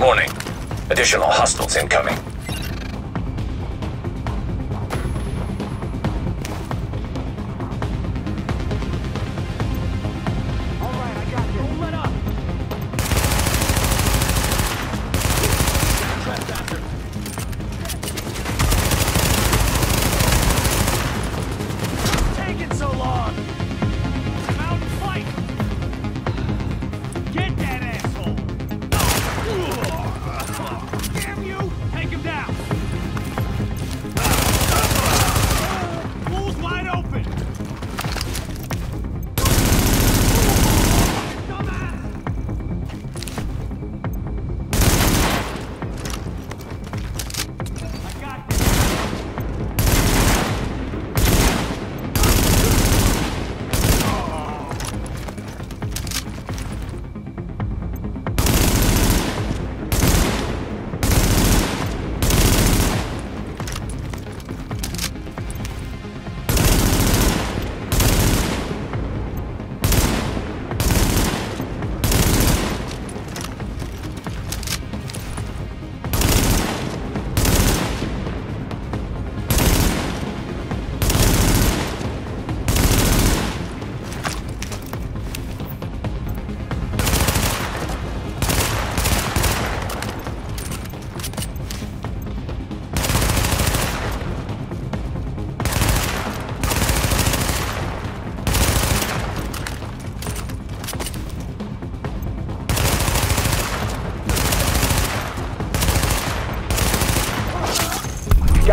Warning. Additional hostiles incoming.